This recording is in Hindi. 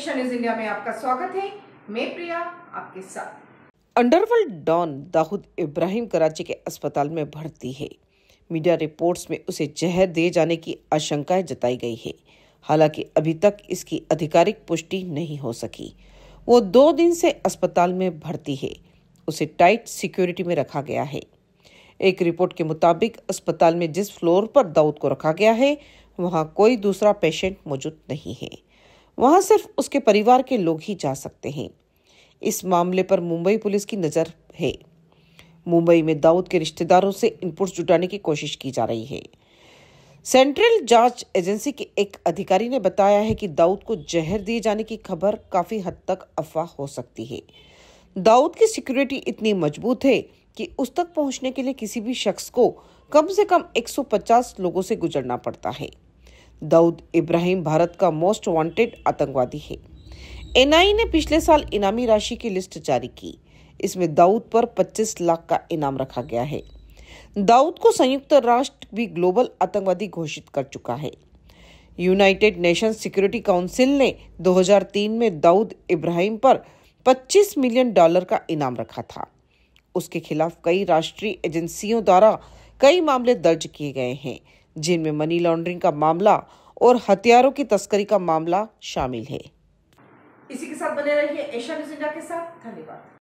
एशिया न्यूज़ इंडिया में आपका स्वागत है। मैं प्रिया, आपके साथ। अंडरवर्ल्ड डॉन दाऊद इब्राहिम कराची के अस्पताल में भर्ती है। मीडिया रिपोर्ट्स में उसे जहर दिए जाने की आशंकाएँ जताई गई है। हालाँकि अभी तक इसकी आधिकारिक पुष्टि नहीं हो सकी। वो दो दिन से अस्पताल में भर्ती है। उसे टाइट सिक्योरिटी में रखा गया है। एक रिपोर्ट के मुताबिक अस्पताल में जिस फ्लोर पर दाऊद को रखा गया है, वहाँ कोई दूसरा पेशेंट मौजूद नहीं है। वहाँ सिर्फ़ उसके परिवार के लोग ही जा सकते हैं। इस मामले पर मुंबई पुलिस की नज़र है। मुंबई में दाऊद के रिश्तेदारों से इनपुट्स जुटाने की कोशिश की जा रही है। सेंट्रल जाँच एजेंसी के एक अधिकारी ने बताया है कि दाऊद को जहर दिए जाने की खबर काफ़ी हद तक अफवाह हो सकती है। दाऊद की सिक्योरिटी इतनी मज़बूत है कि उस तक पहुँचने के लिए किसी भी शख्स को कम से कम 150 लोगों से गुजरना पड़ता है। दाऊद इब्राहिम भारत का मोस्ट वांटेड आतंकवादी है। एनआई ने पिछले साल इनामी राशि की लिस्ट जारी की। इसमें दाऊद पर 25 लाख का इनाम रखा गया है। दाऊद को संयुक्त राष्ट्र भी ग्लोबल आतंकवादी घोषित कर चुका है। यूनाइटेड नेशन सिक्योरिटी काउंसिल ने 2003 में दाऊद इब्राहिम पर 25 मिलियन डॉलर का इनाम रखा था। उसके खिलाफ कई राष्ट्रीय एजेंसियों द्वारा कई मामले दर्ज किए गए हैं। जिनमें मनी लॉन्ड्रिंग का मामला और हथियारों की तस्करी का मामला शामिल है। इसी के साथ बने रहिए एशिया न्यूज़ इंडिया के साथ। धन्यवाद।